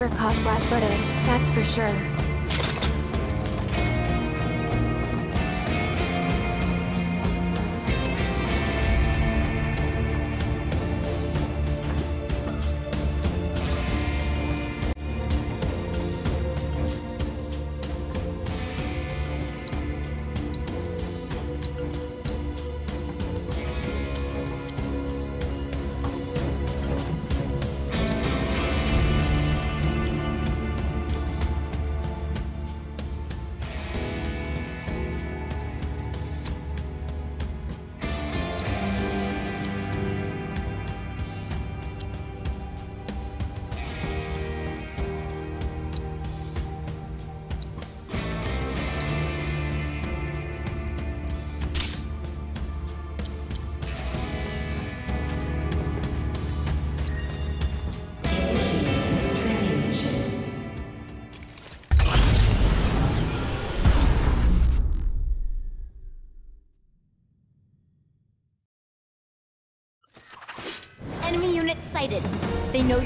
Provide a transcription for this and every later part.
Caught flat-footed, that's for sure.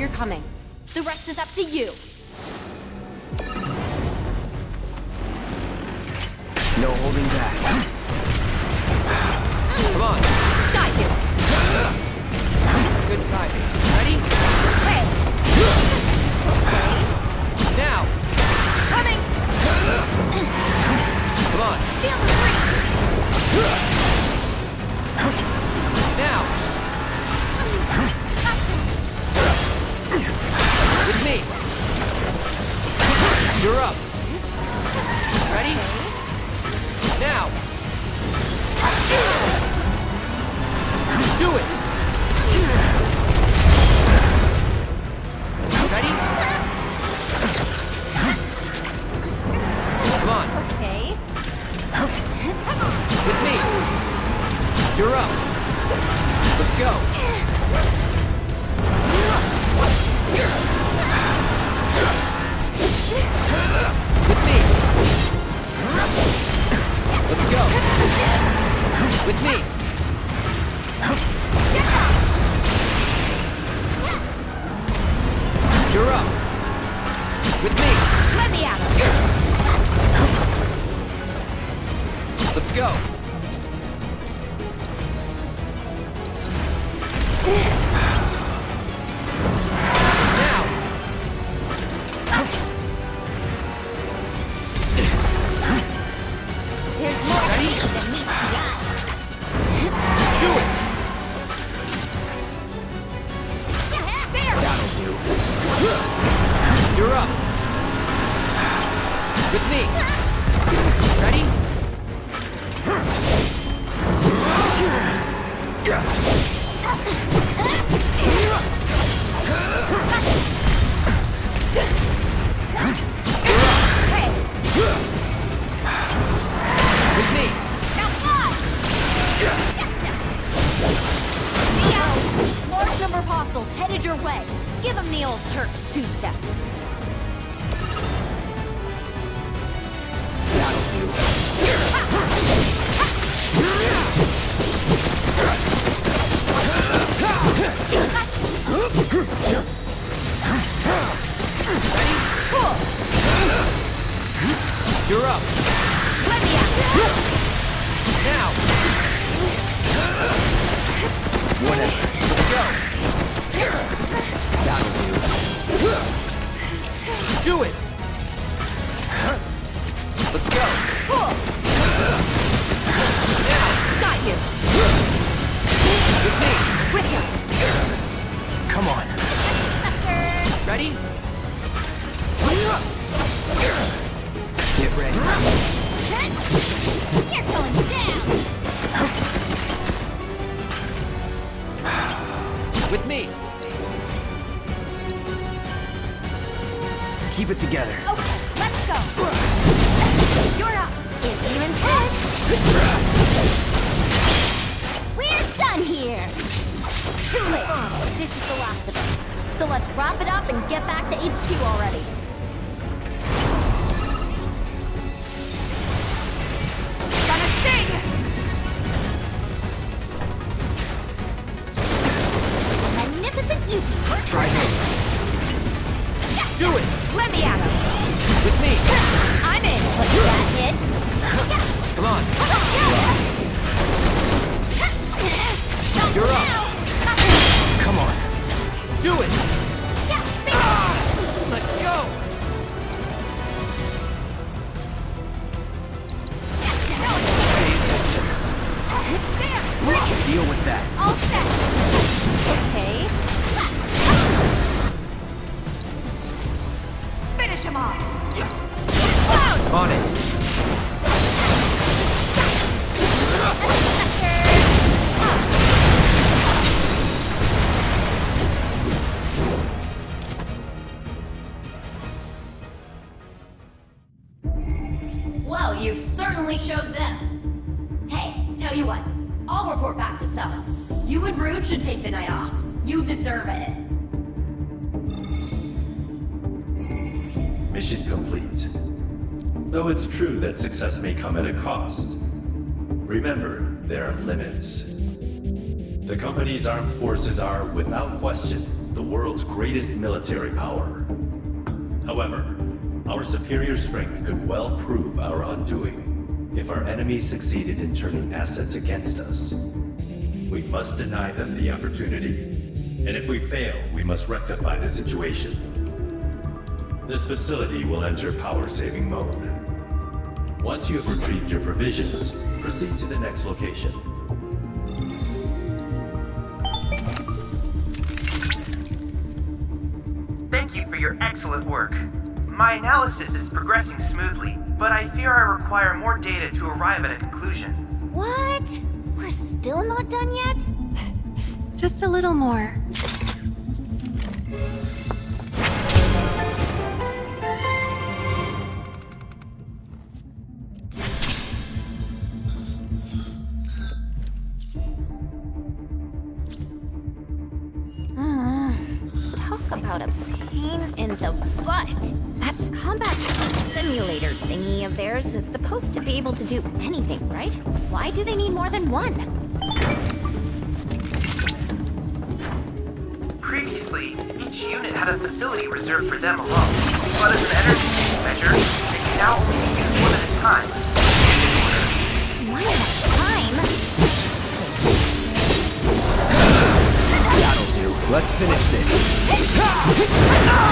You're coming. The rest is up to you. You're up. Ready? Now. Do it. Old Turks two-step. You're up. Let me at Now. Whatever. Go. Do. Do it. Let's go. Got you. With me. With you. Come on. Ready? Get ready. You're going down. With me. Keep it together. Okay, let's go. You're up. We're done here. Too late. This is the last of it. So let's wrap it up and get back to HQ already. That success may come at a cost. Remember, there are limits. The company's armed forces are, without question, the world's greatest military power. However, our superior strength could well prove our undoing if our enemies succeeded in turning assets against us. We must deny them the opportunity, and if we fail, we must rectify the situation. This facility will enter power-saving mode. Once you have retrieved your provisions, proceed to the next location. Thank you for your excellent work. My analysis is progressing smoothly, but I fear I require more data to arrive at a conclusion. What? We're still not done yet? Just a little more. Do anything, right? Why do they need more than one? Previously, each unit had a facility reserved for them alone, but as an energy saving measure, they can now only be used one at a time. One at a time? That'll do. Let's finish this.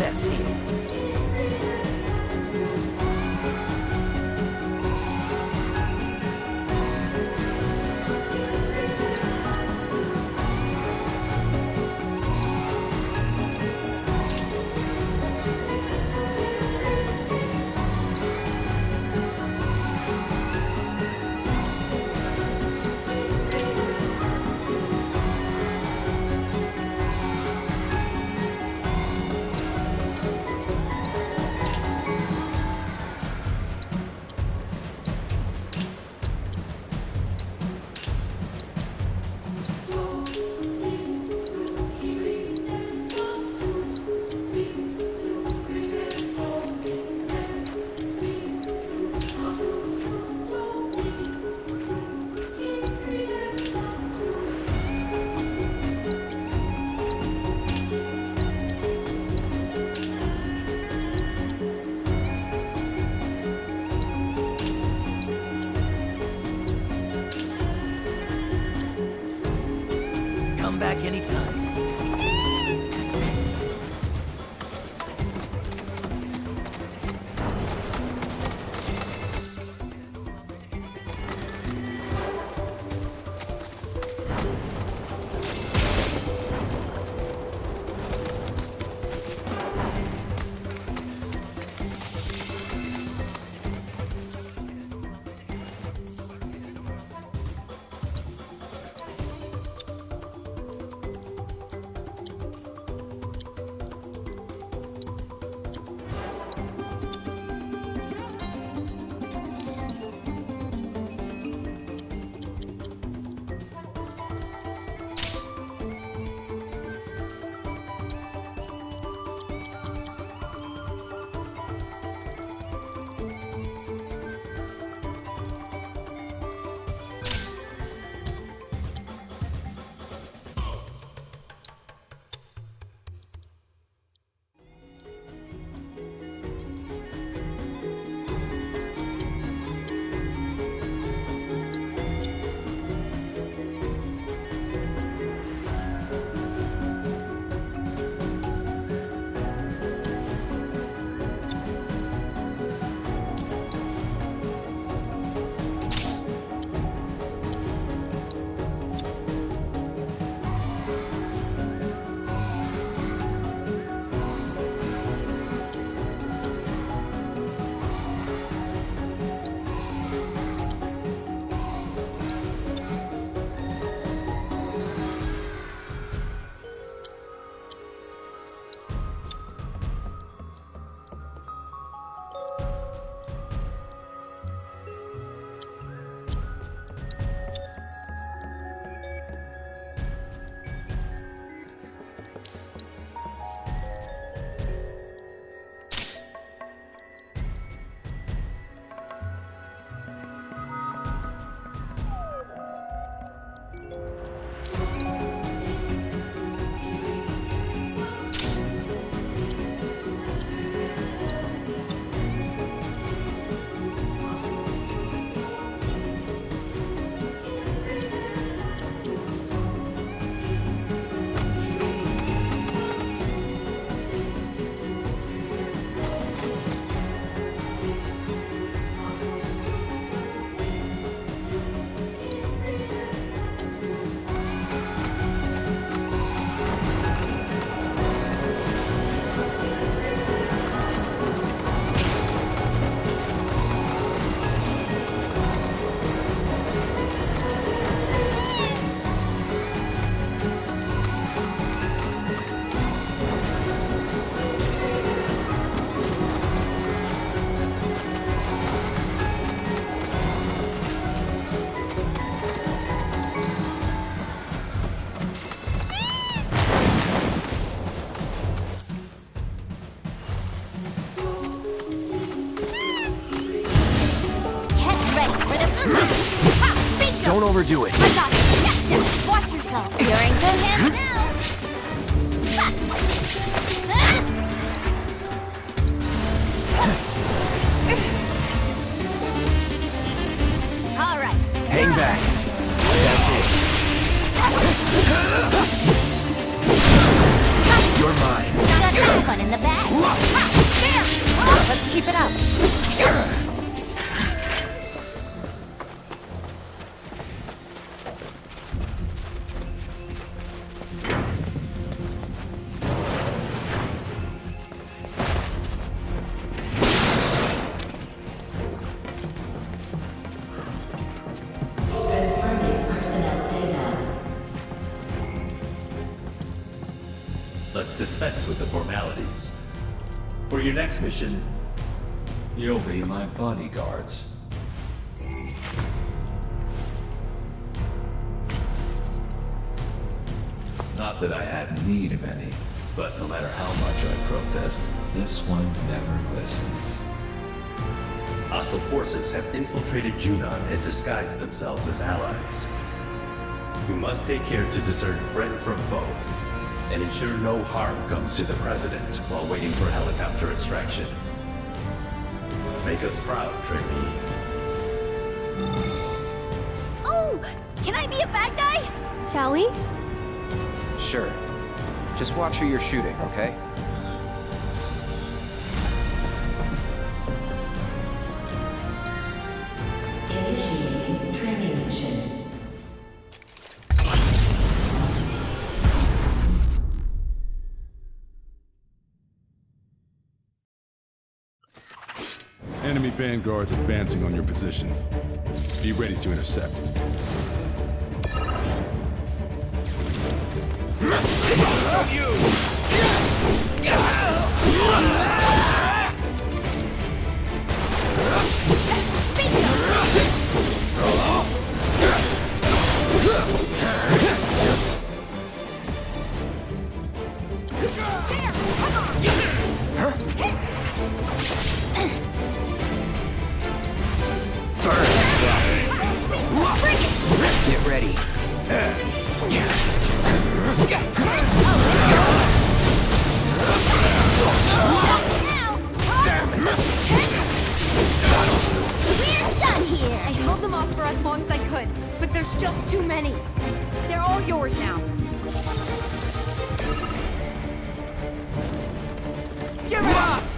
nothing Come back anytime. Overdo it. I got you. Gotcha. Watch yourself. You're in good hands now. All right. Hang back. That's it. You're mine. Got in the bag. There. Let's keep it up. Mission, you'll be my bodyguards. Not that I have need of any, but no matter how much I protest, this one never listens. Hostile forces have infiltrated Junon and disguised themselves as allies. We must take care to discern friend from foe, and ensure no harm comes to the President while waiting for helicopter extraction. Make us proud, trainee. Oh, can I be a bad guy? Shall we? Sure. Just watch who you're shooting, okay? Vanguards advancing on your position. Be ready to intercept. Get I held them off for as long as I could, but there's just too many. They're all yours now. Give it up!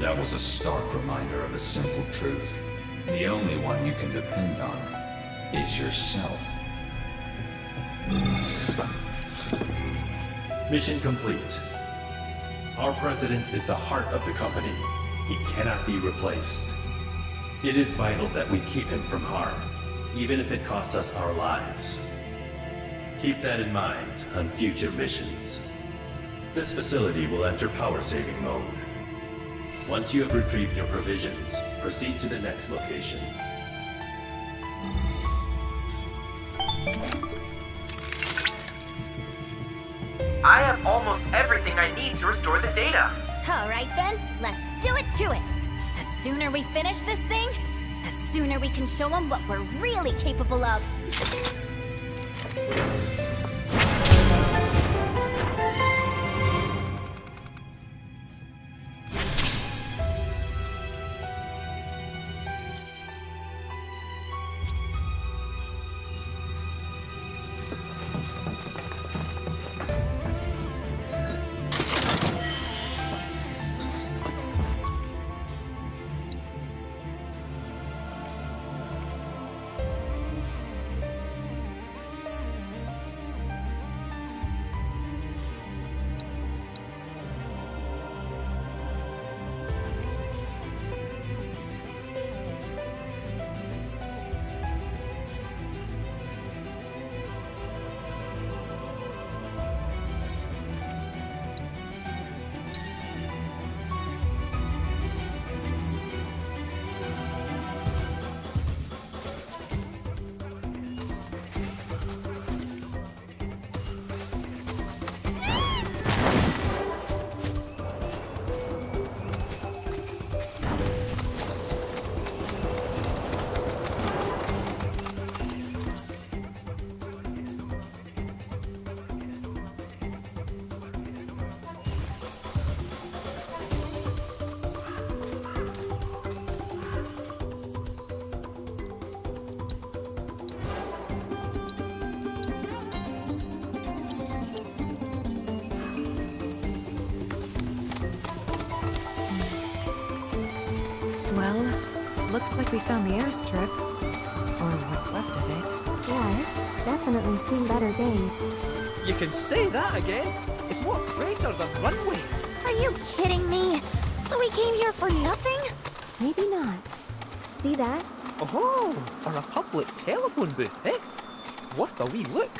That was a stark reminder of a simple truth. The only one you can depend on is yourself. Mission complete. Our president is the heart of the company. He cannot be replaced. It is vital that we keep him from harm, even if it costs us our lives. Keep that in mind on future missions. This facility will enter power saving mode. Once you have retrieved your provisions, proceed to the next location. I have almost everything I need to restore the data. Alright then, let's do it to it! The sooner we finish this thing, the sooner we can show them what we're really capable of. We found the airstrip. Or what's left of it. Yeah, definitely seen better days. You can say that again. It's more crater than the runway. Are you kidding me? So we came here for nothing? Maybe not. See that? Oh, or a public telephone booth, eh? Worth a wee look.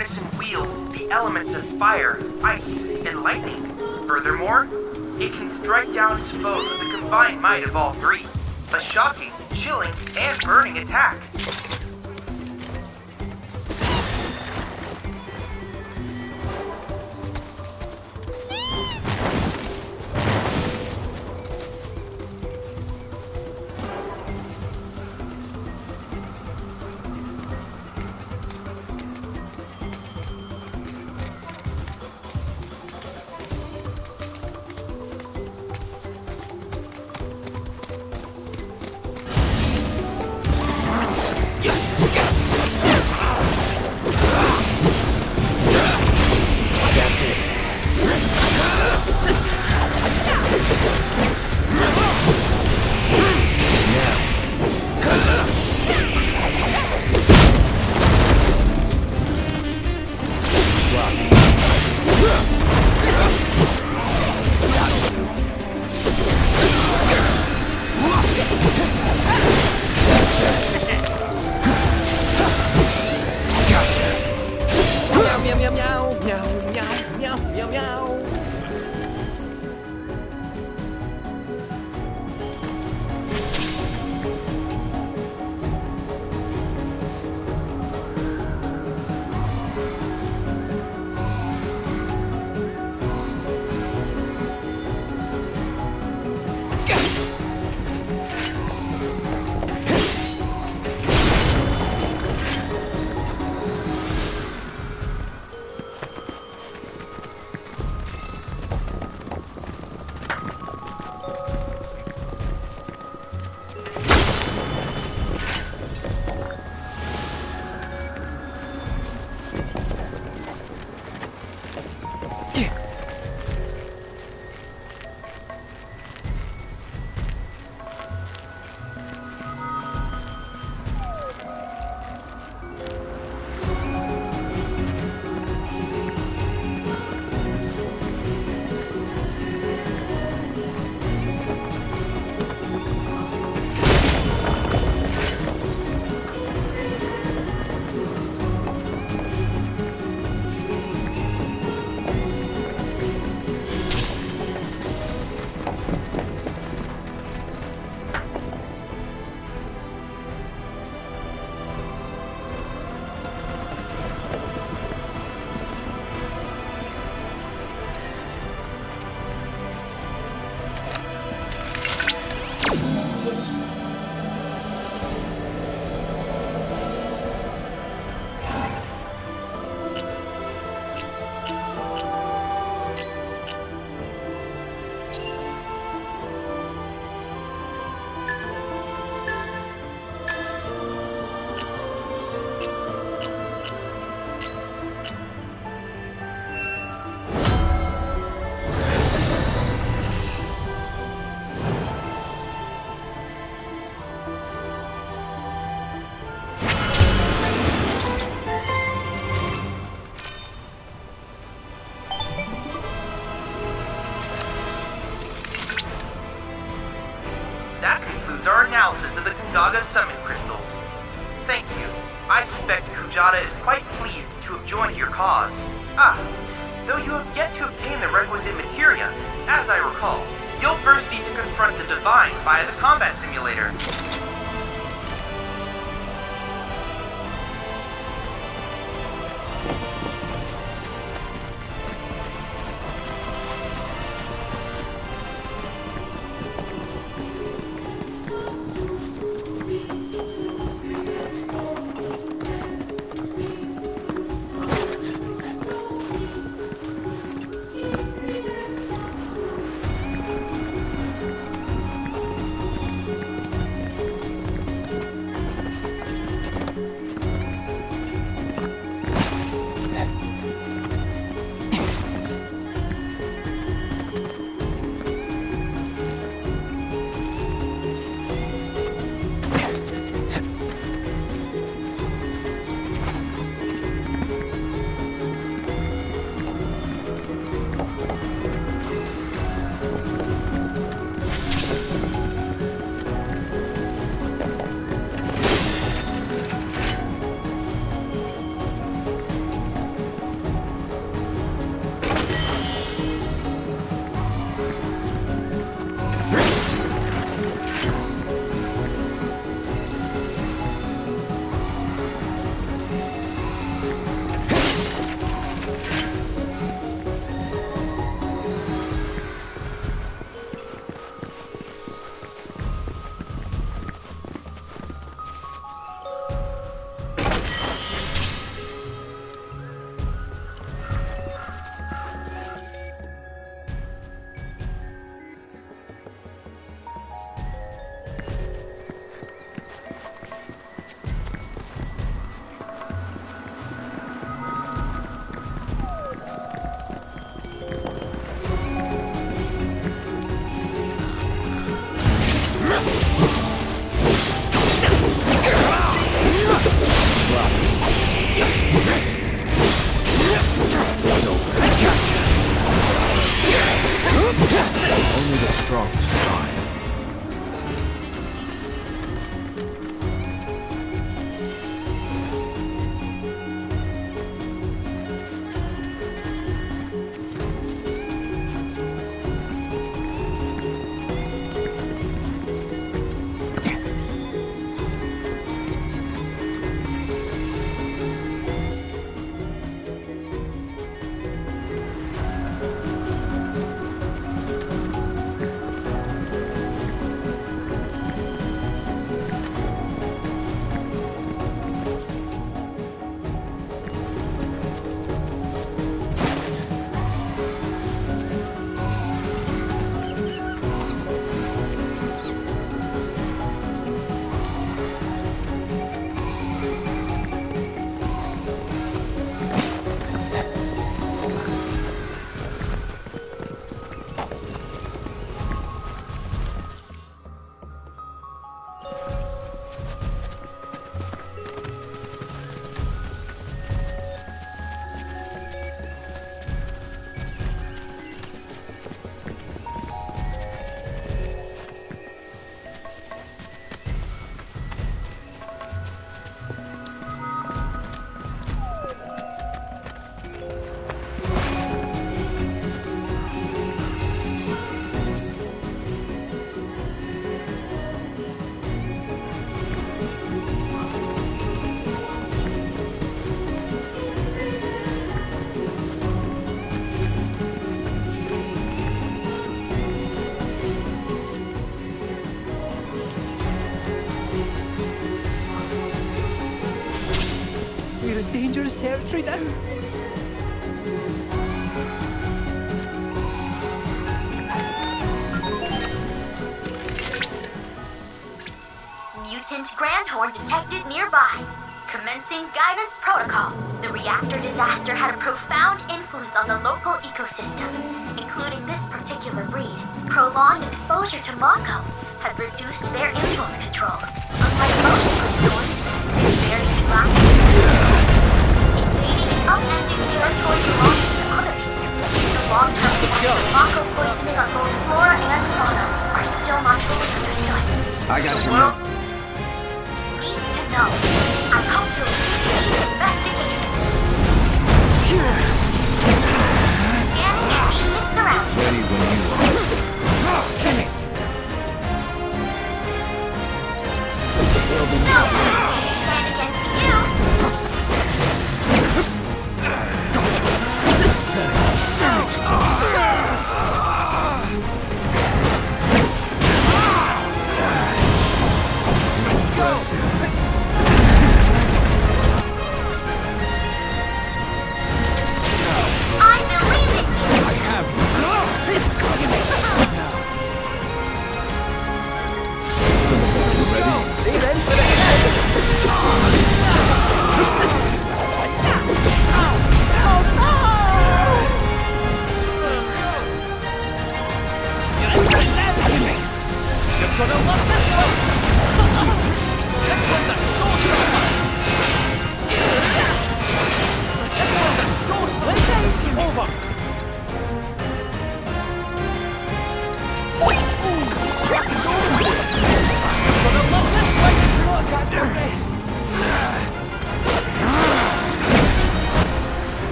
harness and wield the elements of fire, ice, and lightning. Furthermore, it can strike down its foes with the combined might of all three. A shocking, chilling, and burning attack. only the strong survive. Territory now. Mutant Grandhorn detected nearby. Commencing guidance protocol. The reactor disaster had a profound influence on the local ecosystem, including this particular breed. Prolonged exposure to Mako has reduced their impulse control. Unlike most Grandhorns, they're very reactive. Upending territory belongs to others. The long-term effects of Mako poisoning on both flora and fauna are still not fully understood. I got The you. world needs to know. I hope you'll assist the investigation. Scanning and immediate surroundings. Ready when you are. Damn it! No I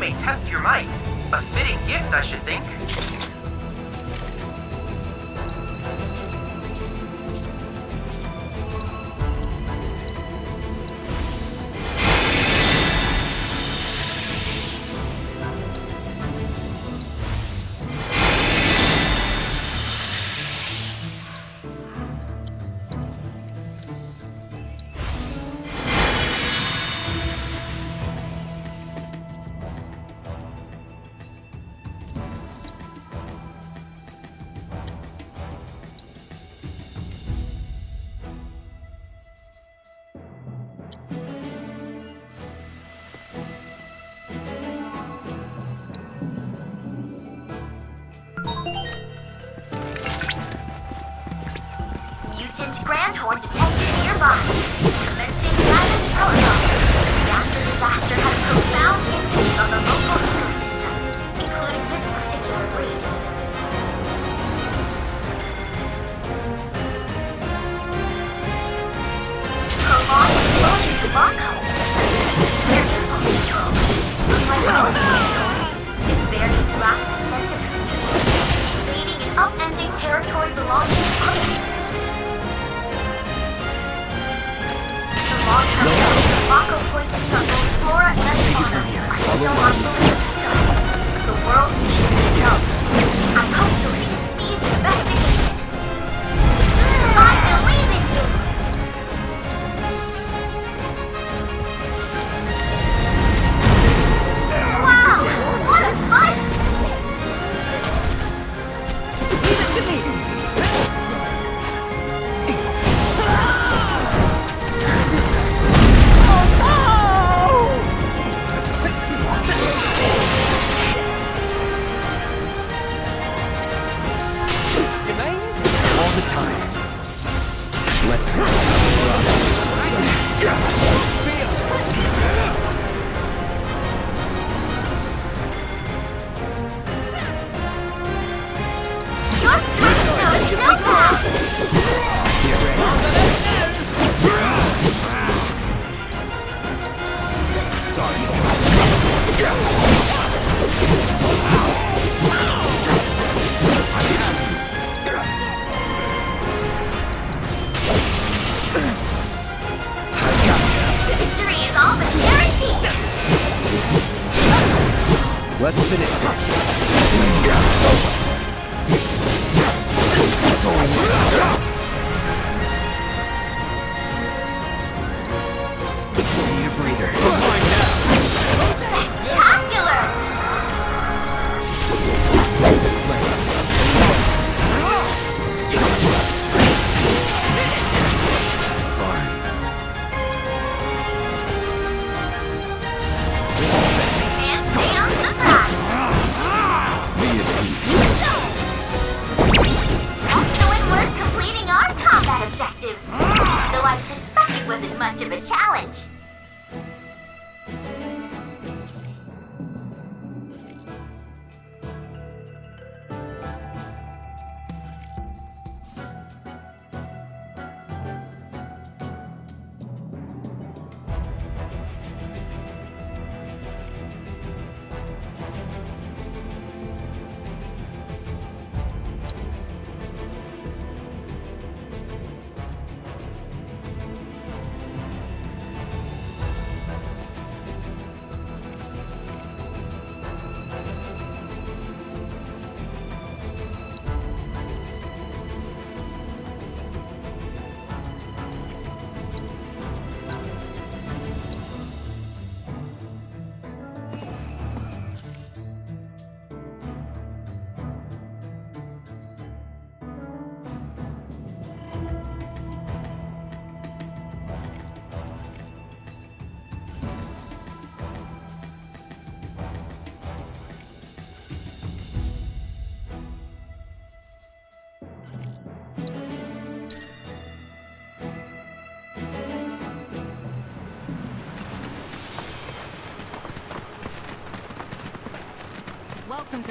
may test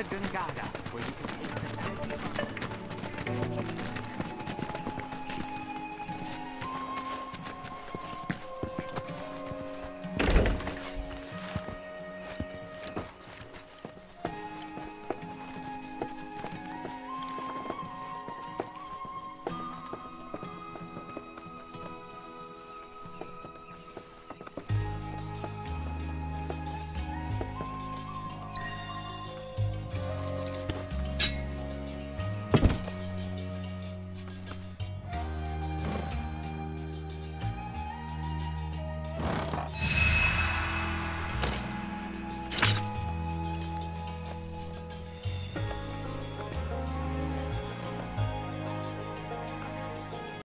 to Gongaga,